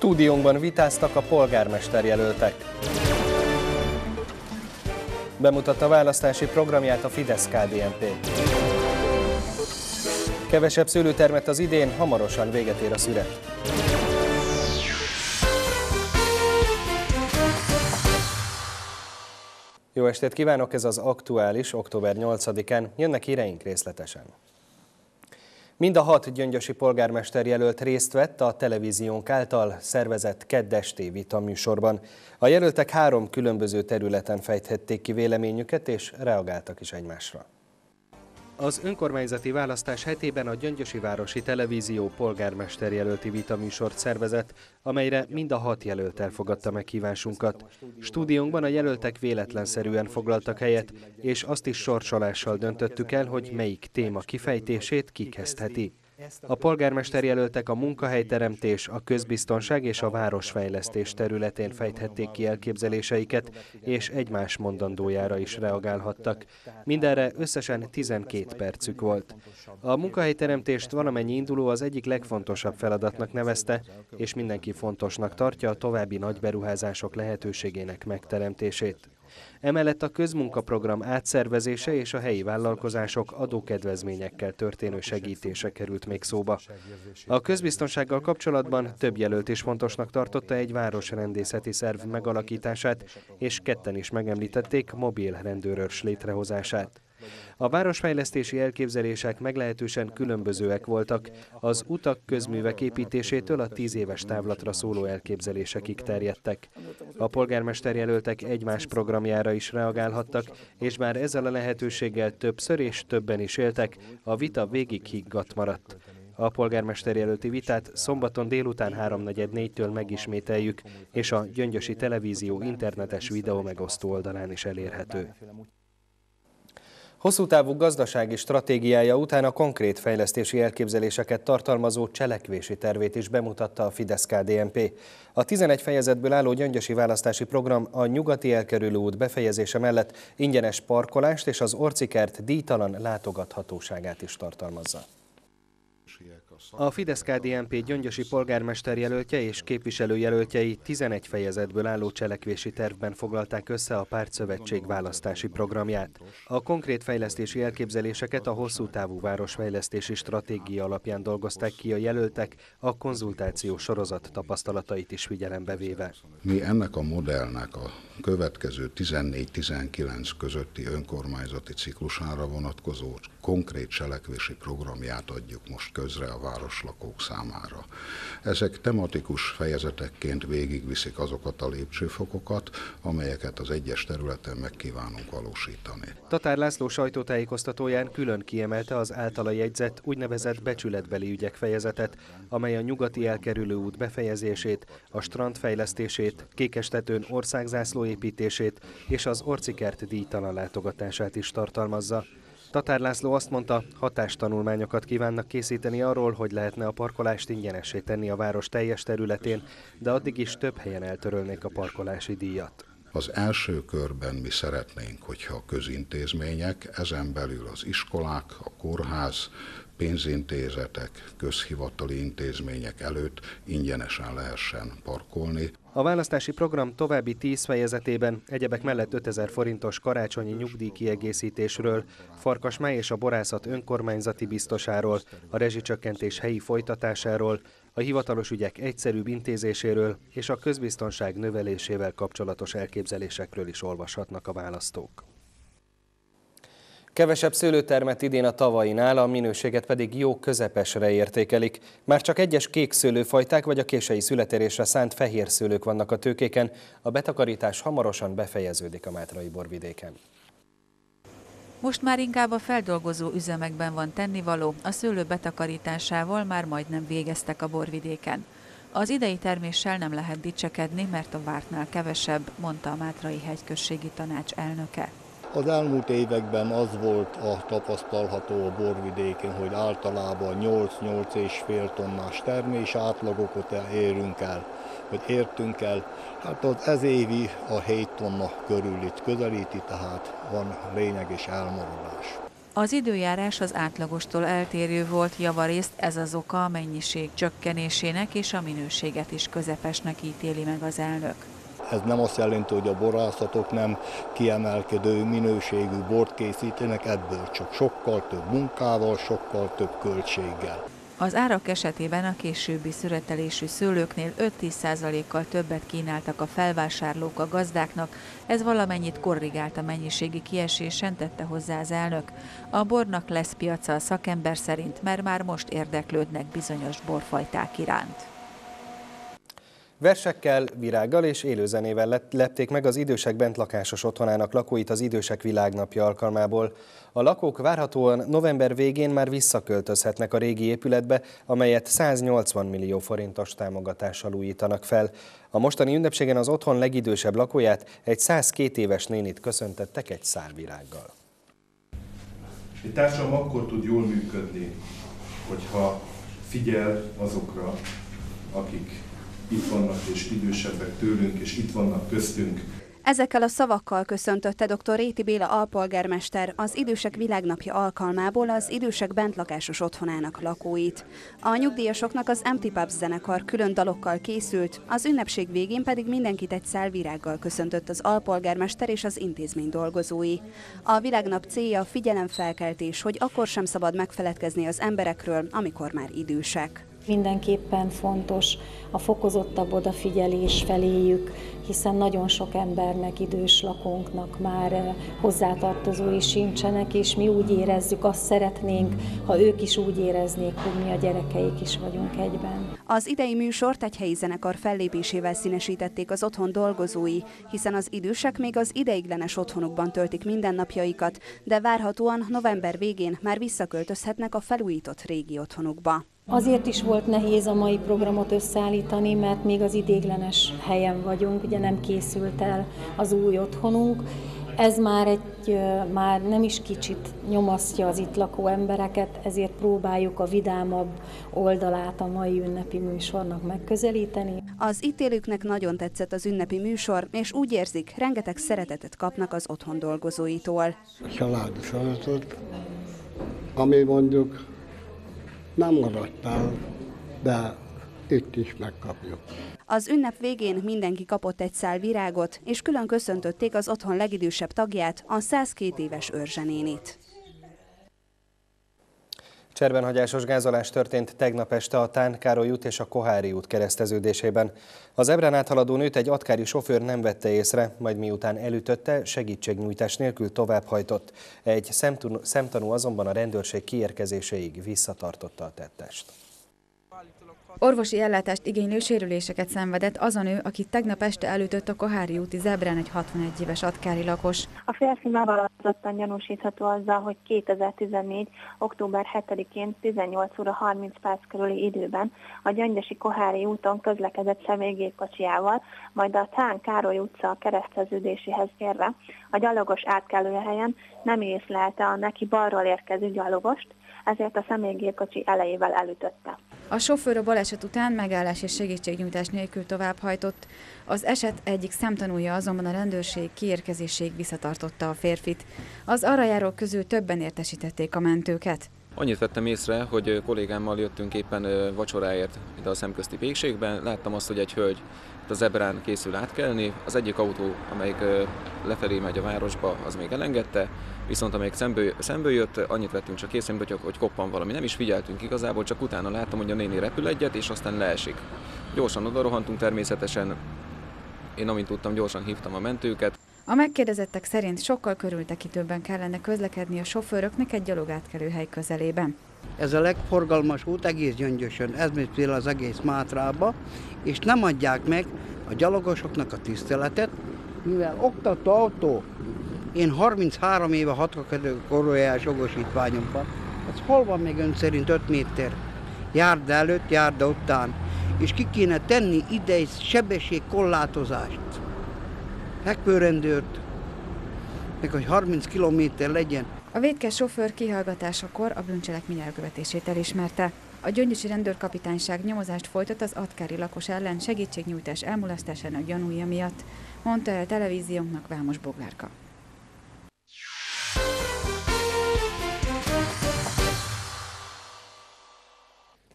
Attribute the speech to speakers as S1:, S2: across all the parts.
S1: Stúdiónkban vitáztak a polgármester jelöltek. Bemutatta választási programját a Fidesz-KDNP. Kevesebb szőlőtermet az idén, hamarosan véget ér a szület. Jó estét kívánok, ez az aktuális, október 8-án. Jönnek híreink részletesen. Mind a hat gyöngyösi polgármester jelölt részt vett a televíziónk által szervezett Keddesti vita műsorban. A jelöltek három különböző területen fejthették ki véleményüket és reagáltak is egymásra. Az önkormányzati választás hetében a Gyöngyösi Városi Televízió polgármester jelölti vitaműsort szervezett, amelyre mind a hat jelölt elfogadta meghívásunkat. Stúdiónkban a jelöltek véletlenszerűen foglaltak helyet, és azt is sorsolással döntöttük el, hogy melyik téma kifejtését kikezdheti. A polgármester jelöltek a munkahelyteremtés, a közbiztonság és a városfejlesztés területén fejthették ki elképzeléseiket, és egymás mondandójára is reagálhattak. Mindenre összesen 12 percük volt. A munkahelyteremtést valamennyi induló az egyik legfontosabb feladatnak nevezte, és mindenki fontosnak tartja a további nagy beruházások lehetőségének megteremtését. Emellett a közmunkaprogram átszervezése és a helyi vállalkozások adókedvezményekkel történő segítése került még szóba. A közbiztonsággal kapcsolatban több jelölt is fontosnak tartotta egy városrendészeti szerv megalakítását, és ketten is megemlítették mobil rendőrörs létrehozását. A városfejlesztési elképzelések meglehetősen különbözőek voltak, az utak közművek építésétől a tíz éves távlatra szóló elképzelésekig terjedtek. A polgármester jelöltek egymás programjára is reagálhattak, és már ezzel a lehetőséggel többször és többen is éltek, a vita végig higgadt maradt. A polgármester jelölti vitát szombaton délután 3.44-től megismételjük, és a Gyöngyösi Televízió internetes videó megosztó oldalán is elérhető. Hosszú távú gazdasági stratégiája után a konkrét fejlesztési elképzeléseket tartalmazó cselekvési tervét is bemutatta a Fidesz-KDNP. A 11 fejezetből álló gyöngyösi választási program a nyugati elkerülő út befejezése mellett ingyenes parkolást és az orcikert díjtalan látogathatóságát is tartalmazza. A Fidesz-KDNP gyöngyösi polgármester jelöltje és képviselőjelöltjei 11 fejezetből álló cselekvési tervben foglalták össze a pártszövetség választási programját. A konkrét fejlesztési elképzeléseket a hosszú távú városfejlesztési stratégia alapján dolgozták ki a jelöltek, a konzultáció sorozat tapasztalatait is figyelembe véve.
S2: Mi ennek a modellnek a következő 14-19 közötti önkormányzati ciklusára vonatkozó konkrét cselekvési programját adjuk most közre a városlakók számára. Ezek tematikus fejezetekként végigviszik azokat a lépcsőfokokat, amelyeket az egyes területen meg kívánunk valósítani.
S1: Tatár László sajtótájékoztatóján külön kiemelte az általa jegyzett úgynevezett becsületbeli ügyek fejezetet, amely a nyugati elkerülő út befejezését, a strand fejlesztését, Kékestetőn országzászló építését és az Orcikert díjtalan látogatását is tartalmazza. Tatár László azt mondta, hatástanulmányokat kívánnak készíteni arról, hogy lehetne a parkolást ingyenessé tenni a város teljes területén, de addig is több helyen eltörölnék a parkolási díjat.
S2: Az első körben mi szeretnénk, hogyha a közintézmények, ezen belül az iskolák, a kórház, pénzintézetek, közhivatali intézmények előtt ingyenesen lehessen parkolni.
S1: A választási program további 10 fejezetében egyebek mellett 5000 forintos karácsonyi nyugdíj kiegészítésről, Farkasmáj és a borászat önkormányzati biztosáról, a rezsicsökkentés helyi folytatásáról, a hivatalos ügyek egyszerűbb intézéséről és a közbiztonság növelésével kapcsolatos elképzelésekről is olvashatnak a választók. Kevesebb szőlőtermet idén a tavainál, a minőséget pedig jó közepesre értékelik. Már csak egyes kék szőlőfajták vagy a kései születérésre szánt fehér szőlők vannak a tőkéken. A betakarítás hamarosan befejeződik a Mátrai borvidéken.
S3: Most már inkább a feldolgozó üzemekben van tennivaló, a szőlő betakarításával már majdnem végeztek a borvidéken. Az idei terméssel nem lehet dicsekedni, mert a vártnál kevesebb, mondta a Mátrai Hegyközségi Tanács elnöke.
S4: Az elmúlt években az volt a tapasztalható a borvidéken, hogy általában 8-8 és fél tonnás termés átlagokat érünk el, vagy értünk el. Hát az ez évi a 7 tonna körül itt közelíti, tehát van lényeges elmaradás.
S3: Az időjárás az átlagostól eltérő volt, javarészt ez az oka a mennyiség csökkenésének és a minőséget is közepesnek ítéli meg az elnök.
S4: Ez nem azt jelenti, hogy a borászatok nem kiemelkedő minőségű bort készítenek, ebből csak sokkal több munkával, sokkal több költséggel.
S3: Az árak esetében a későbbi szüretelésű szőlőknél 5-10%-kal többet kínáltak a felvásárlók a gazdáknak, ez valamennyit korrigált a mennyiségi kiesésen, tette hozzá az elnök. A bornak lesz piaca a szakember szerint, mert már most érdeklődnek bizonyos borfajták iránt.
S1: Versekkel, virággal és élőzenével lepték meg az idősek bentlakásos otthonának lakóit az Idősek Világnapja alkalmából. A lakók várhatóan november végén már visszaköltözhetnek a régi épületbe, amelyet 180 millió forintos támogatással újítanak fel. A mostani ünnepségen az otthon legidősebb lakóját, egy 102 éves nénit köszöntettek egy szárvirággal.
S5: Egy társadalom akkor tud jól működni, hogyha figyel azokra, akik itt vannak és idősebbek tőlünk, és itt vannak köztünk.
S6: Ezekkel a szavakkal köszöntötte dr. Réti Béla alpolgármester az Idősek Világnapja alkalmából az idősek bentlakásos otthonának lakóit. A nyugdíjasoknak az Empty Pubs zenekar külön dalokkal készült, az ünnepség végén pedig mindenkit egy szálvirággal köszöntött az alpolgármester és az intézmény dolgozói. A világnap célja figyelemfelkeltés, hogy akkor sem szabad megfeledkezni az emberekről, amikor már idősek.
S7: Mindenképpen fontos a fokozottabb odafigyelés feléjük, hiszen nagyon sok embernek, idős lakónknak már eh, hozzátartozói sincsenek, és mi úgy érezzük, azt szeretnénk, ha ők is úgy éreznék, hogy mi a gyerekeik is vagyunk egyben.
S6: Az idei műsort egy helyi zenekar fellépésével színesítették az otthon dolgozói, hiszen az idősek még az ideiglenes otthonukban töltik mindennapjaikat, de várhatóan november végén már visszaköltözhetnek a felújított régi otthonukba.
S7: Azért is volt nehéz a mai programot összeállítani, mert még az idéglenes helyen vagyunk, ugye nem készült el az új otthonunk. Ez már egy, már nem is kicsit nyomasztja az itt lakó embereket, ezért próbáljuk a vidámabb oldalát a mai ünnepi műsornak megközelíteni.
S6: Az ítélőknek nagyon tetszett az ünnepi műsor, és úgy érzik, rengeteg szeretetet kapnak az otthon dolgozóitól.
S8: Családi ami mondjuk nem maradt el, de itt is megkapjuk.
S6: Az ünnep végén mindenki kapott egy szál virágot, és külön köszöntötték az otthon legidősebb tagját, a 102 éves őrzsenénit.
S1: Cserbenhagyásos gázolás történt tegnap este a Tán út és a Kohári út kereszteződésében. Az ebrán áthaladó nőt egy atkári sofőr nem vette észre, majd miután elütötte, segítségnyújtás nélkül továbbhajtott. Egy szemtanú azonban a rendőrség kiérkezéséig visszatartotta a tettest.
S9: Orvosi ellátást igénylő sérüléseket szenvedett az a nő, aki tegnap este elütött a Kohári úti zebrán egy 61 éves atkári lakos.
S10: A férfi megvalózottan gyanúsítható azzal, hogy 2014. október 7-én 18 óra 30 perc körüli időben a Gyöngyösi Kohári úton közlekedett személygépkocsiával, majd a Tán Károly utca kereszteződéséhez érve a gyalogos átkelőhelyen nem észlelte a neki balról érkező gyalogost, ezért a személygépkocsi elejével elütötte.
S9: A sofőr a baleset után megállás és segítségnyújtás nélkül továbbhajtott. Az eset egyik szemtanúja azonban a rendőrség kiérkezéséig visszatartotta a férfit. Az arrajárók közül többen értesítették a mentőket.
S11: Annyit vettem észre, hogy kollégámmal jöttünk éppen vacsoráért ide a szemközti végségben. Láttam azt, hogy egy hölgy a zebrán készül átkelni. Az egyik autó, amelyik lefelé megy a városba, az még elengedte, viszont amelyik szemből, szemből jött, annyit vettünk csak észre, hogy, hogy koppan valami. Nem is figyeltünk igazából, csak utána láttam, hogy a néni repül egyet, és aztán leesik. Gyorsan oda rohantunk természetesen, én amint tudtam, gyorsan hívtam a mentőket.
S9: A megkérdezettek szerint sokkal körültekintőbben kellene közlekedni a sofőröknek egy gyalogátkelőhely közelében.
S12: Ez a legforgalmas út egész gyöngyösön, ez mint például az egész Mátrába, és nem adják meg a gyalogosoknak a tiszteletet, mivel oktató autó, én 33 éve hatkakedő korolyás jogosítványomban, ez hol van még ön szerint 5 méter? Járda előtt, járda után, és ki kéne tenni ide egy sebességkorlátozást, megpőrendőrt, meg hogy 30 kilométer legyen,
S9: a védkes sofőr kihallgatásakor a bűncselekmény elkövetését elismerte. A gyöngyösi rendőrkapitányság nyomozást folytat az atkári lakos ellen segítségnyújtás elmulasztásának gyanúja miatt, mondta el televíziónknak Vámos Boglárka.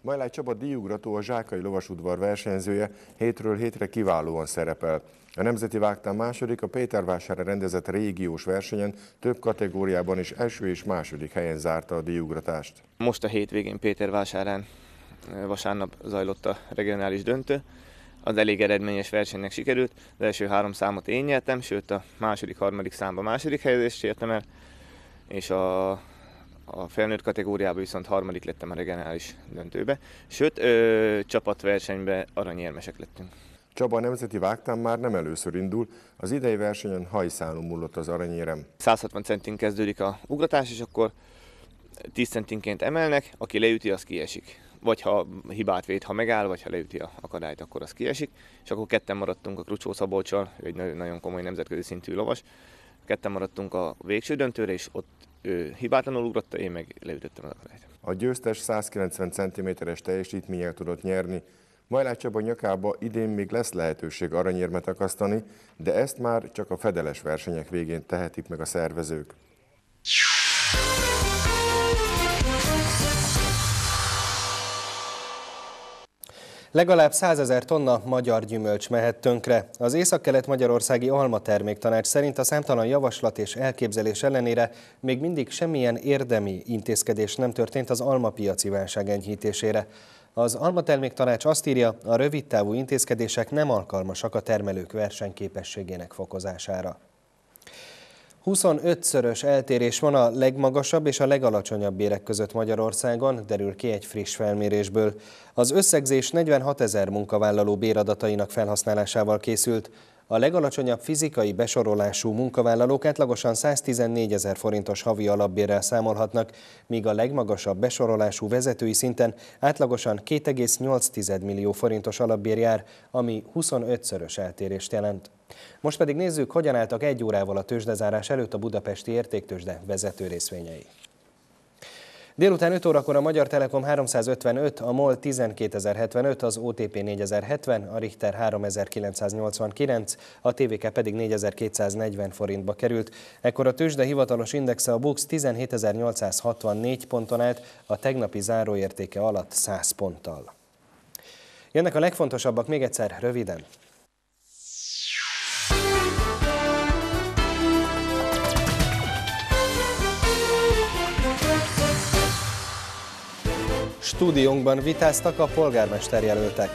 S13: Majlály Csaba díjugrató a Zsákai Lovasudvar versenyzője hétről hétre kiválóan szerepel. A Nemzeti Vágtán második a Pétervására rendezett régiós versenyen több kategóriában is első és második helyen zárta a díjugratást.
S14: Most a hétvégén Pétervásárán vasárnap zajlott a regionális döntő. Az elég eredményes versenynek sikerült. Az első három számot én nyertem, sőt a második, harmadik számban második helyezést értem el, és a, a felnőtt kategóriában viszont harmadik lettem a regionális döntőbe. Sőt, ö, csapatversenyben aranyérmesek lettünk.
S13: Csaba a Nemzeti Vágtán már nem először indul, az idei versenyen hajszálon múlott az aranyérem.
S14: 160 centin kezdődik a ugratás, és akkor 10 centinként emelnek, aki leüti, az kiesik. Vagy ha hibát véd, ha megáll, vagy ha leüti a akadályt, akkor az kiesik. És akkor ketten maradtunk a Krucsó Szabolcsal, egy nagyon komoly nemzetközi szintű lovas. Ketten maradtunk a végső döntőre, és ott ő hibátlanul ugrotta, én meg leütöttem az akadályt.
S13: A győztes 190 cm-es teljesítménnyel tudott nyerni, Majlács Csaba nyakába idén még lesz lehetőség aranyérmet akasztani, de ezt már csak a fedeles versenyek végén tehetik meg a szervezők.
S1: Legalább 100 ezer tonna magyar gyümölcs mehet tönkre. Az Észak-Kelet-Magyarországi Alma Terméktanács szerint a számtalan javaslat és elképzelés ellenére még mindig semmilyen érdemi intézkedés nem történt az almapiaci válság enyhítésére. Az Almatermék Tanács azt írja, a rövidtávú intézkedések nem alkalmasak a termelők versenyképességének fokozására. 25-szörös eltérés van a legmagasabb és a legalacsonyabb bérek között Magyarországon, derül ki egy friss felmérésből. Az összegzés 46 ezer munkavállaló béradatainak felhasználásával készült. A legalacsonyabb fizikai besorolású munkavállalók átlagosan 114 ezer forintos havi alapbérrel számolhatnak, míg a legmagasabb besorolású vezetői szinten átlagosan 2,8 millió forintos alapbér jár, ami 25-szörös eltérést jelent. Most pedig nézzük, hogyan álltak egy órával a tőzsdezárás előtt a budapesti értéktőzsde vezető részvényei. Délután 5 órakor a Magyar Telekom 355, a MOL 12075, az OTP 4070, a Richter 3989, a TVK pedig 4240 forintba került. Ekkor a tőzsde hivatalos indexe a BUX 17864 ponton állt, a tegnapi záróértéke alatt 100 ponttal. Jönnek a legfontosabbak még egyszer röviden. Stúdiónkban vitáztak a polgármester jelöltek.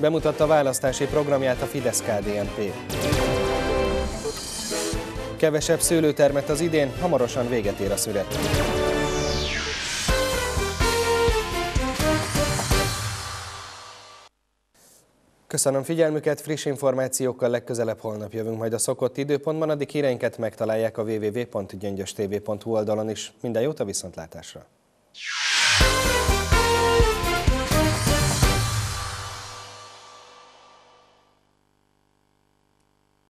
S1: Bemutatta választási programját a Fidesz-KDNP. Kevesebb szőlőtermet az idén, hamarosan véget ér a szüret. Köszönöm figyelmüket, friss információkkal legközelebb holnap jövünk majd a szokott időpontban, addig híreinket megtalálják a www.gyöngyöstv.hu oldalon is. Minden jót a viszontlátásra!